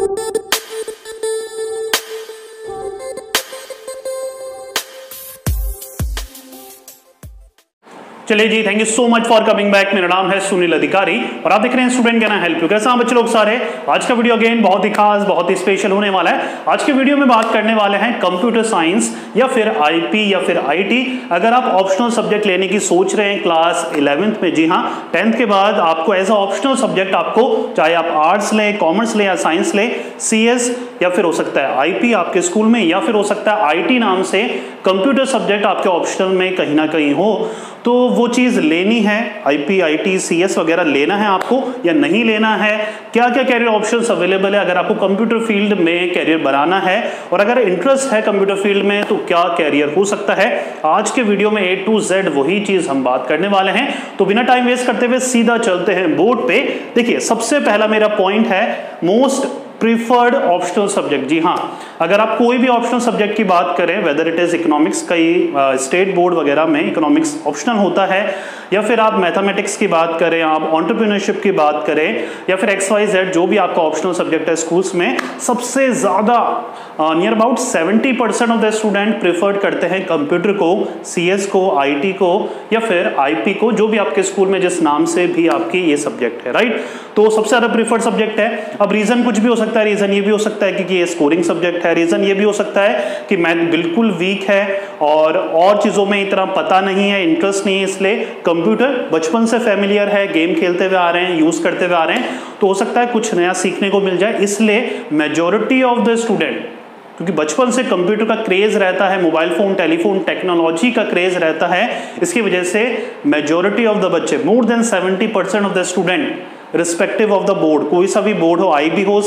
Thank you. चलिए जी thank you so much for coming back मेरा नाम है सुनील अधिकारी और आप देख रहे हैं स्टूडेंट कैन हेल्प यू कैसा बच्चे लोग सारे? आज का वीडियो अगेन बहुत ही खास, बहुत ही स्पेशल होने वाला है. आज के वीडियो में बात करने वाले हैं कंप्यूटर साइंस या फिर आईपी या फिर आईटी अगर आप ऑप्शनल सब्जेक्ट लेने की सोच रहे हैं क्लास इलेवेंथ में, जी हाँ टेंथ के बाद आपको एज ऑप्शनल सब्जेक्ट आपको, चाहे आप आर्ट्स लें कॉमर्स लें या साइंस लें सी या फिर हो सकता है आईपी आपके स्कूल में, या फिर हो सकता है आईटी नाम से कंप्यूटर सब्जेक्ट आपके ऑप्शनल में कहीं ना कहीं हो। तो वो चीज़ लेनी है आईपी आईटी सीएस वगैरह लेना है आपको या नहीं लेना है? क्या क्या कैरियर ऑप्शंस अवेलेबल है? अगर आपको कंप्यूटर फ़ील्ड में कैरियर बनाना है और अगर इंटरेस्ट है कंप्यूटर फ़ील्ड में तो क्या कैरियर हो सकता है? आज के वीडियो में ए टू जेड वही चीज़ हम बात करने वाले हैं। तो बिना टाइम वेस्ट करते हुए सीधा चलते हैं बोर्ड पे। देखिए, सबसे पहला मेरा पॉइंट है मोस्ट प्रीफर्ड ऑप्शनल सब्जेक्ट जी हाँ अगर आप कोई भी ऑप्शनल सब्जेक्ट की बात करें वेदर इट इज़ इकोनॉमिक्स कई स्टेट बोर्ड वगैरह में इकोनॉमिक्स ऑप्शनल होता है, या फिर आप मैथमेटिक्स की बात करें, आप ऑन्टरप्रीनरशिप की बात करें, या फिर एक्स वाई जेड जो भी आपका ऑप्शनल सब्जेक्ट है स्कूल्स में, सबसे ज़्यादा near about 70 percent of the student preferred करते हैं कंप्यूटर को सीएस को आईटी को, या फिर आईपी को, जो भी आपके स्कूल में जिस नाम से भी आपकी ये सब्जेक्ट है राइट तो सबसे ज़्यादा प्रिफर्ड सब्जेक्ट है। अब रीज़न कुछ भी हो सकता है रीज़न ये भी हो सकता है कि ये स्कोरिंग सब्जेक्ट है। रीज़न ये भी हो सकता है कि मैथ बिल्कुल वीक है और और चीज़ों में इतना पता नहीं है इंटरेस्ट नहीं है, इसलिए कंप्यूटर बचपन से फैमिलियर है गेम खेलते हुए आ रहे हैं यूज़ करते हुए आ रहे हैं तो हो सकता है कुछ नया सीखने को मिल जाए। इसलिए मेजोरिटी ऑफ़ द स्टूडेंट क्योंकि बचपन से कंप्यूटर का क्रेज रहता है मोबाइल फ़ोन टेलीफोन टेक्नोलॉजी का क्रेज रहता है, इसकी वजह से मेजोरिटी ऑफ़ द बच्चे more than 70 percent of the student respective of the board कोई सा भी बोर्ड हो आई बी हो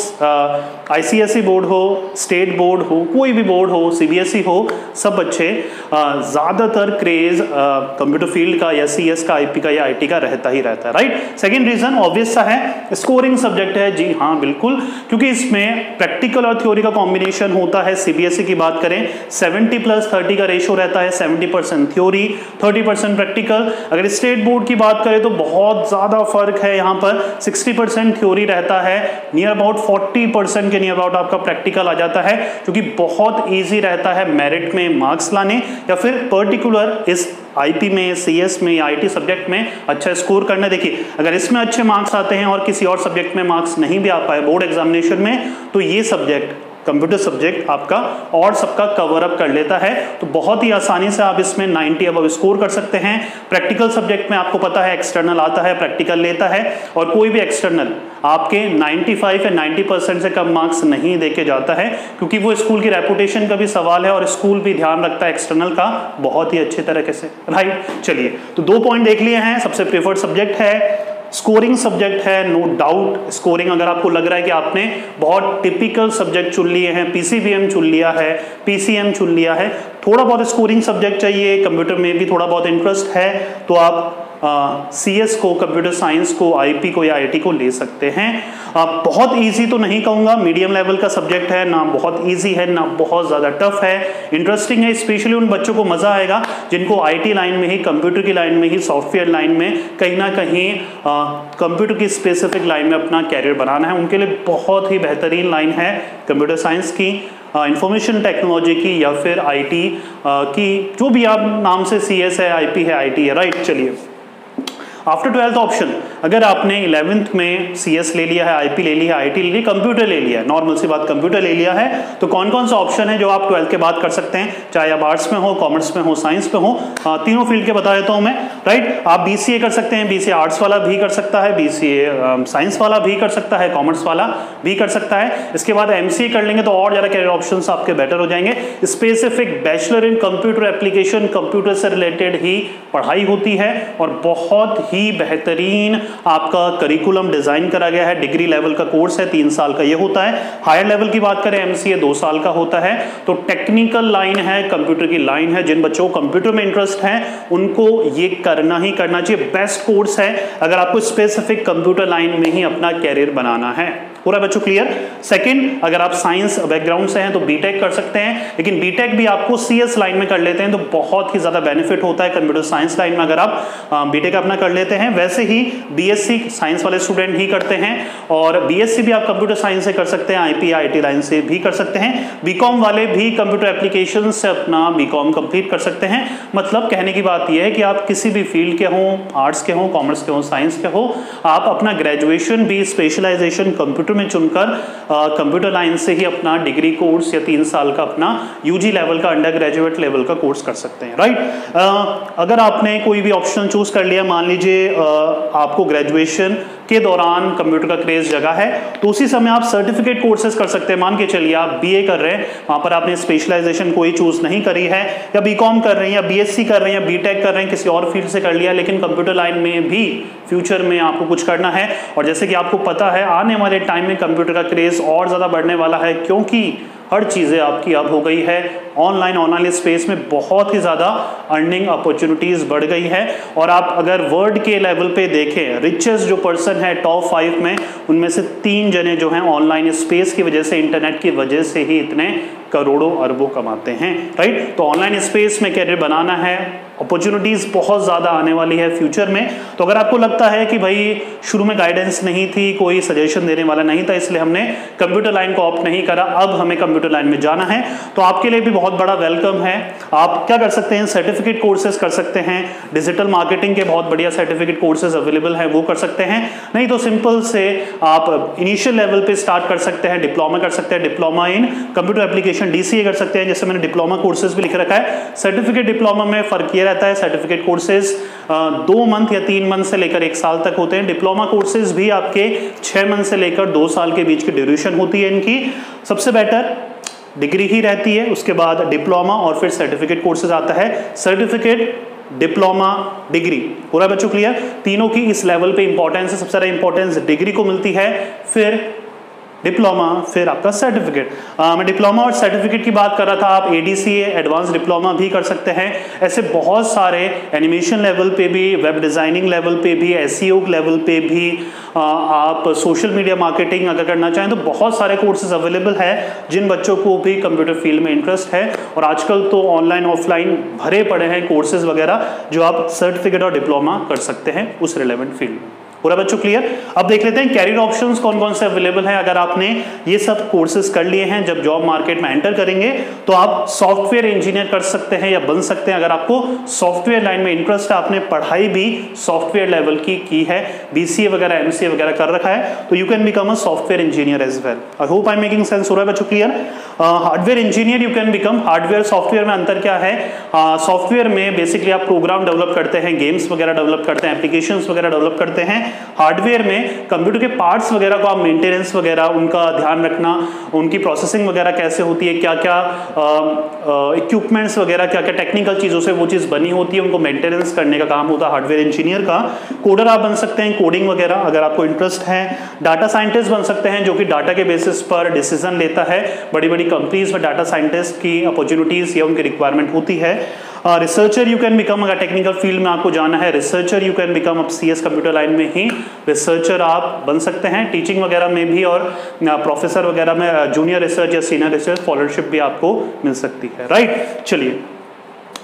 आईसीएसई बोर्ड हो स्टेट बोर्ड हो, कोई भी बोर्ड हो सीबीएसई हो, सब बच्चे ज़्यादातर क्रेज कंप्यूटर फ़ील्ड का या सीएस का आईपी का या आईटी का रहता ही रहता है राइट सेकेंड रीजन ऑब्वियस सा है स्कोरिंग सब्जेक्ट है, जी हाँ बिल्कुल, क्योंकि इसमें प्रैक्टिकल और थ्योरी का कॉम्बिनेशन होता है सीबीएसई की बात करें 70 प्लस 30 का रेशियो रहता है 70 percent theory thirty percent practical अगर स्टेट बोर्ड की बात करें तो बहुत ज़्यादा फ़र्क है यहाँ पर 60 परसेंट थ्योरी रहता है नियर अबाउट 40 परसेंट के नियर अबाउट आपका प्रैक्टिकल आ जाता है क्योंकि बहुत ईजी रहता है मेरिट में मार्क्स लाने, या फिर पर्टिकुलर इस आईपी में सीएस में या आईटी सब्जेक्ट में अच्छा स्कोर करना। देखिए, अगर इसमें अच्छे मार्क्स आते हैं और किसी और सब्जेक्ट में मार्क्स नहीं भी आ पाए बोर्ड एग्जामिनेशन में तो ये सब्जेक्ट कंप्यूटर सब्जेक्ट आपका और सबका कवर अप कर लेता है। तो बहुत ही आसानी से आप इसमें 90 अब स्कोर कर सकते हैं। प्रैक्टिकल सब्जेक्ट में आपको पता है एक्सटर्नल आता है प्रैक्टिकल लेता है और कोई भी एक्सटर्नल आपके 95 या 90 परसेंट से कम मार्क्स नहीं देके जाता है, क्योंकि वो स्कूल की रेपुटेशन का भी सवाल है और स्कूल भी ध्यान रखता है एक्सटर्नल का बहुत ही अच्छे तरीके से। राइट चलिए तो दो पॉइंट देख लिए हैं। सबसे प्रेफर्ड सब्जेक्ट है स्कोरिंग सब्जेक्ट है नो डाउट स्कोरिंग अगर आपको लग रहा है कि आपने बहुत टिपिकल सब्जेक्ट चुन लिए हैं पीसीबीएम चुन लिया है पीसीएम चुन लिया है, थोड़ा बहुत स्कोरिंग सब्जेक्ट चाहिए कंप्यूटर में भी थोड़ा बहुत इंटरेस्ट है तो आप सी एस को कंप्यूटर साइंस को आईपी को या आईटी को ले सकते हैं। आ, बहुत ईजी तो नहीं कहूँगा मीडियम लेवल का सब्जेक्ट है ना बहुत ईजी है ना बहुत ज़्यादा टफ है। इंटरेस्टिंग है स्पेशली उन बच्चों को मज़ा आएगा जिनको आईटी लाइन में ही कंप्यूटर की लाइन में ही सॉफ्टवेयर लाइन में कहीं ना कहीं कंप्यूटर की स्पेसिफिक लाइन में अपना कैरियर बनाना है। उनके लिए बहुत ही बेहतरीन लाइन है कंप्यूटर साइंस की इंफॉर्मेशन टेक्नोलॉजी की या फिर आईटी की जो भी आप नाम से सीएस है आईपी है आईटी है राइट चलिए। आफ्टर ट्वेल्थ ऑप्शन अगर आपने इलेवेंथ में सीएस ले लिया है आईपी ले लिया है आईटी ले लिया कंप्यूटर ले लिया है नॉर्मल सी बात कंप्यूटर ले लिया है तो कौन कौन सा ऑप्शन है जो आप ट्वेल्थ के बाद कर सकते हैं? चाहे आप आर्ट्स में हो कॉमर्स में हो साइंस में हो तीनों फ़ील्ड के बता देता हूँ मैं राइट आप बी कर सकते हैं बी आर्ट्स वाला भी कर सकता है बीसीए साइंस वाला भी कर सकता है कॉमर्स वाला भी कर सकता है। इसके बाद एमसीए कर लेंगे तो और ज़्यादा करियर ऑप्शन आपके बेटर हो जाएँगे। Specific bachelor in computer application computer से रिलेटेड ही पढ़ाई होती है और बहुत ही बेहतरीन आपका करिकुलम डिज़ाइन करा गया है डिग्री लेवल का कोर्स है, तीन साल का ये होता है। हायर लेवल की बात करें एमसीए दो साल का होता है। तो टेक्निकल लाइन है कंप्यूटर की लाइन है, जिन बच्चों को कंप्यूटर में इंटरेस्ट है, उनको ये करना ही करना चाहिए। बेस्ट कोर्स है, अगर आपको स्पेसिफिक कंप्यूटर लाइन में ही अपना कैरियर बनाना है। पूरा बच्चों क्लियर सेकंड अगर आप साइंस बैकग्राउंड से हैं तो बीटेक कर सकते हैं, लेकिन बीटेक भी आपको सीएस लाइन में कर लेते हैं तो बहुत ही ज़्यादा बेनिफिट होता है कंप्यूटर साइंस लाइन में अगर आप बीटेक अपना कर लेते हैं। वैसे ही बीएससी साइंस वाले स्टूडेंट ही करते हैं और बीएससी भी आप कंप्यूटर साइंस से कर सकते हैं आईपी आईटी लाइन से भी कर सकते हैं। बीकॉम वाले भी कंप्यूटर एप्लीकेशन से अपना बीकॉम कंप्लीट कर सकते हैं। मतलब कहने की बात यह है कि आप किसी भी फ़ील्ड के हों आर्ट्स के हों कॉमर्स के हों साइंस के हो, आप अपना ग्रेजुएशन भी स्पेशलाइजेशन कंप्यूटर में चुनकर कंप्यूटर लाइन से ही अपना डिग्री कोर्स या तीन साल का अपना यूजी लेवल का अंडर ग्रेजुएट लेवल का कोर्स कर सकते हैं राइट अगर आपने कोई भी ऑप्शन चूज़ कर लिया, मान लीजिए आपको ग्रेजुएशन के दौरान कंप्यूटर का क्रेज जगह है। तो उसी समय आप सर्टिफिकेट कोर्सेज कर सकते हैं। मान के चलिए, आप बीए कर रहे हैं। वहाँ पर आपने स्पेशलाइजेशन कोई चूज़ नहीं करी है। या बीकॉम कर रहे हैं, या बीएससी कर रहे हैं, या बीटेक कर रहे हैं, किसी और फ़ील्ड से कर लिया, लेकिन कंप्यूटर लाइन में भी फ्यूचर में आपको कुछ करना है। और जैसे कि आपको पता है, आने वाले टाइम में कंप्यूटर का क्रेज और ज़्यादा बढ़ने वाला है। क्योंकि हर चीज़ें आपकी अब हो गई है। ऑनलाइन ऑनलाइन स्पेस में बहुत ही ज़्यादा अर्निंग अपॉर्चुनिटीज़ बढ़ गई है। और आप अगर वर्ल्ड के लेवल पे देखें रिचेस्ट जो पर्सन है टॉप फाइव में, उनमें से तीन जने जो हैं ऑनलाइन स्पेस की वजह से इंटरनेट की वजह से ही इतने करोड़ों अरबों कमाते हैं राइट तो ऑनलाइन स्पेस में कैरियर बनाना है। अपॉर्चुनिटीज़ बहुत ज़्यादा आने वाली है फ्यूचर में। तो अगर आपको लगता है कि भाई शुरू में गाइडेंस नहीं थी, कोई सजेशन देने वाला नहीं था, इसलिए हमने कंप्यूटर लाइन को ऑप्ट नहीं करा, अब हमें कंप्यूटर लाइन में जाना है। तो आपके लिए भी बहुत बड़ा वेलकम है। आप क्या कर सकते हैं सर्टिफिकेट कोर्सेज कर सकते हैं। डिजिटल मार्केटिंग के बहुत बढ़िया सर्टिफिकेट कोर्सेज अवेलेबल है, वो कर सकते हैं। नहीं तो सिंपल से आप इनिशियल लेवल पे स्टार्ट कर सकते हैं डिप्लोमा कर सकते हैं diploma in computer application DCA कर सकते हैं, जैसे मैंने डिप्लोमा कोर्सेज भी लिख रखा है। सर्टिफिकेट डिप्लोमा में फ़र्क रहता है सर्टिफिकेट कोर्सेज दो मंथ या तीन मंथ से लेकर एक साल तक होते हैं। डिप्लोमा कोर्सेज भी आपके छह मंथ से लेकर दो साल के बीच की ड्यूरेशन होती है इनकी। सबसे बेटर डिग्री ही रहती है, उसके बाद डिप्लोमा और फिर सर्टिफिकेट कोर्सेज आता है। सर्टिफिकेट डिप्लोमा डिग्री पूरा बच्चों क्लियर तीनों की इस लेवल पे इंपॉर्टेंस है सबसे ज़्यादा इंपॉर्टेंस डिग्री को मिलती है। फिर डिप्लोमा फिर आपका सर्टिफिकेट। मैं डिप्लोमा और सर्टिफिकेट की बात कर रहा था आप एडीसी एडवांस डिप्लोमा भी कर सकते हैं। ऐसे बहुत सारे एनिमेशन लेवल पे भी वेब डिज़ाइनिंग लेवल पे भी एस लेवल पे भी आ, आप सोशल मीडिया मार्केटिंग अगर करना चाहें तो बहुत सारे कोर्सेज अवेलेबल है जिन बच्चों को भी कंप्यूटर फ़ील्ड में इंटरेस्ट है। और आजकल तो ऑनलाइन ऑफलाइन भरे पड़े हैं कोर्सेज वगैरह जो आप सर्टिफिकेट और डिप्लोमा कर सकते हैं उस रिलेवेंट फ़ील्ड में। पूरा बच्चों क्लियर अब देख लेते हैं कैरियर ऑप्शंस कौन कौन से अवेलेबल हैं? अगर आपने ये सब कोर्सेज कर लिए हैं जब जॉब मार्केट में एंटर करेंगे तो आप सॉफ्टवेयर इंजीनियर कर सकते हैं या बन सकते हैं। अगर आपको सॉफ्टवेयर लाइन में इंटरेस्ट है आपने पढ़ाई भी सॉफ्टवेयर लेवल की की है बीसीए वगैरह एमसीए वगैरह कर रखा है तो you can become a software engineer as well I hope I making sense हो रहा है बच्चों clear hardware engineer you can become hardware software में अंतर क्या है? सॉफ्टवेयर uh, में बेसिकली आप प्रोग्राम डेवलप करते हैं गेम्स वगैरह डेवलप करते हैं एप्लीकेशन वगैरह डेवलप करते हैं हार्डवेयर में कंप्यूटर के पार्ट्स वगैरह को आप मेंटेनेंस वगैरह, उनका ध्यान रखना, उनकी प्रोसेसिंग वगैरह कैसे होती है क्या क्या इक्विपमेंट्स वगैरह क्या क्या टेक्निकल चीज़ों से वो चीज़ बनी होती है, उनको मेंटेनेंस करने का काम होता है हार्डवेयर इंजीनियर का। कोडर आप बन सकते हैं कोडिंग वगैरह, अगर आपको इंटरेस्ट है। डाटा साइंटिस्ट बन सकते हैं, जो कि डाटा के बेसिस पर डिसीज़न लेता है। बड़ी बड़ी कंपनीज़ में डाटा साइंटिस्ट की अपॉर्चुनिटीज़ या उनकी रिक्वायरमेंट होती है। रिसर्चर यू कैन बिकम अगर टेक्निकल फ़ील्ड में आपको जाना है. रिसर्चर यू कैन बिकम अब सी कंप्यूटर लाइन में ही. रिसर्चर आप बन सकते हैं. टीचिंग वगैरह में भी और प्रोफेसर वगैरह में जूनियर रिसर्च या सीनियर रिसर्च स्कॉलरशिप भी आपको मिल सकती है. राइट चलिए.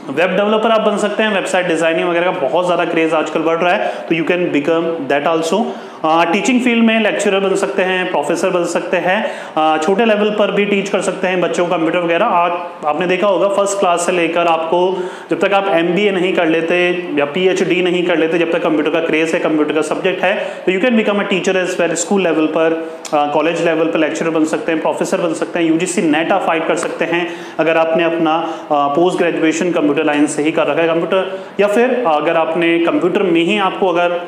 वेब डेवलपर आप बन सकते हैं. वेबसाइट डिज़ाइनिंग वगैरह का बहुत ज़्यादा क्रेज आजकल बढ़ रहा है. तो you can become that also teaching field में लेक्चरर बन सकते हैं प्रोफेसर बन सकते हैं छोटे लेवल पर भी टीच कर सकते हैं बच्चों कंप्यूटर वगैरह। आप, आपने देखा होगा फ़र्स्ट क्लास से लेकर आपको जब तक आप एमबीए नहीं कर लेते या पीएचडी नहीं कर लेते, जब तक कंप्यूटर का क्रेज है कंप्यूटर का सब्जेक्ट है तो you can become a teacher as well school level पर कॉलेज लेवल पर लेक्चरर बन सकते हैं प्रोफेसर बन सकते हैं यूजीसी नेट आप फाइट कर सकते हैं, अगर आपने अपना पोस्ट ग्रेजुएशन कंप्यूटर लाइन से ही कर रखा है कंप्यूटर या फिर अगर आपने कंप्यूटर में ही आपको अगर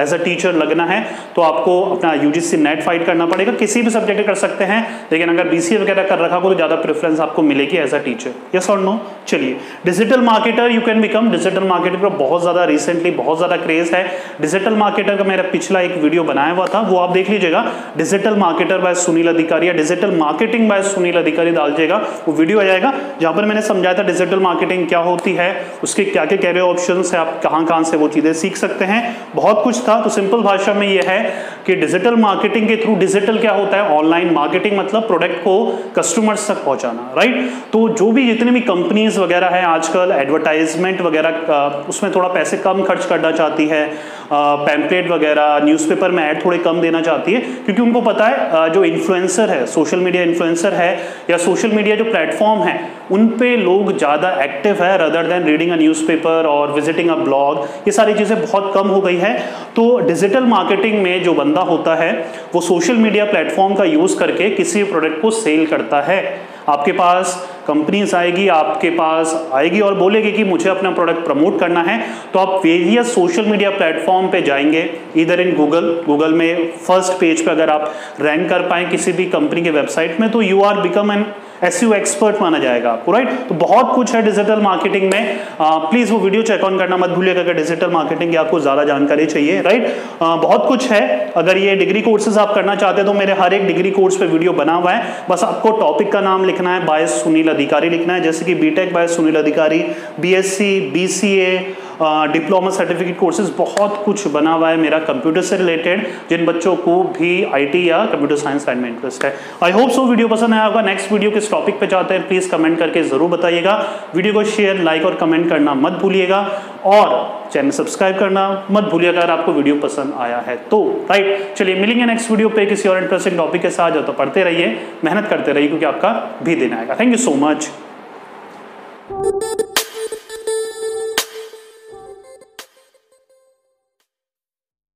एज अ टीचर लगना है तो आपको अपना यूजीसी नेट फाइट करना पड़ेगा। किसी भी सब्जेक्ट कर सकते हैं, लेकिन अगर बीसीए वगैरह कर रखा हो तो ज़्यादा प्रेफरेंस आपको मिलेगी एज अ टीचर यस और नो चलिए digital marketer you can become digital marketer का बहुत ज़्यादा रिसेंटली बहुत ज़्यादा क्रेज है। डिजिटल मार्केटर का मेरा पिछला एक वीडियो बनाया हुआ था, वो आप देख लीजिएगा। डिजिटल मार्केटर बाय सुनील अधिकारी या डिजिटल मार्केटिंग बाय सुनील अधिकारी डाल जाएगा वो वीडियो आ जाएगा। जहाँ पर मैंने समझाया था डिजिटल मार्केटिंग क्या होती है, उसके क्या क्या कैरियर ऑप्शन है, आप कहाँ कहाँ से वो चीज़ें सीख सकते हैं। बहुत कुछ था तो सिंपल भाषा में ये है कि डिजिटल मार्केटिंग के थ्रू डिजिटल क्या होता है? ऑनलाइन मार्केटिंग मतलब प्रोडक्ट को कस्टमर्स तक पहुंचाना राइट तो जो भी जितने भी कंपनीज़ वगैरह है आजकल एडवर्टाइजमेंट वगैरह उसमें थोड़ा पैसे कम खर्च करना चाहती है पैम्पलेट वगैरह न्यूज़पेपर में ऐड थोड़े कम देना चाहती है, क्योंकि उनको पता है जो इन्फ्लुएंसर है सोशल मीडिया इन्फ्लुएंसर है, या सोशल मीडिया जो प्लेटफॉर्म है, उन पे लोग ज़्यादा एक्टिव है rather than reading a newspaper और विजिटिंग अ ब्लॉग ये सारी चीज़ें बहुत कम हो गई है। तो डिजिटल मार्केटिंग में जो बंदा होता है, वो सोशल मीडिया प्लेटफॉर्म का यूज़ करके किसी प्रोडक्ट को सेल करता है। आपके पास कंपनीज़ आएगी, आपके पास आएगी और बोलेगी कि मुझे अपना प्रोडक्ट प्रमोट करना है तो आप वेरियस सोशल मीडिया प्लेटफॉर्म पे जाएँगे। इधर इन गूगल गूगल में फ़र्स्ट पेज पे अगर आप रैंक कर पाए किसी भी कंपनी के वेबसाइट में तो you are become an SEO expert माना जाएगा आपको राइट तो बहुत कुछ है डिजिटल मार्केटिंग में। प्लीज़ वो वीडियो चेक ऑन करना मत भूलिएगा अगर डिजिटल मार्केटिंग की आपको ज़्यादा जानकारी चाहिए राइट बहुत कुछ है। अगर ये डिग्री कोर्सेज आप करना चाहते हैं तो मेरे हर एक डिग्री कोर्स पे वीडियो बना हुआ है। बस आपको टॉपिक का नाम लिखना है बाय सुनील अधिकारी लिखना है। जैसे कि BTech by Sunil Adhikari BSc BCA diploma certificate courses बहुत कुछ बना हुआ है मेरा कंप्यूटर से रिलेटेड जिन बच्चों को भी आईटी या कंप्यूटर साइंस साइड में इंटरेस्ट है। आई होप सो वीडियो पसंद आया होगा। नेक्स्ट वीडियो किस टॉपिक पे चाहते हैं प्लीज़ कमेंट करके ज़रूर बताइएगा। वीडियो को शेयर लाइक और कमेंट करना मत भूलिएगा। और चैनल सब्सक्राइब करना मत भूलिएगा अगर आपको वीडियो पसंद आया है तो। राइट चलिए, मिलेंगे नेक्स्ट वीडियो पे किसी और इंटरेस्टिंग टॉपिक के साथ। तो पढ़ते रहिए, मेहनत करते रहिए, क्योंकि आपका भी दिन आएगा। Thank you so much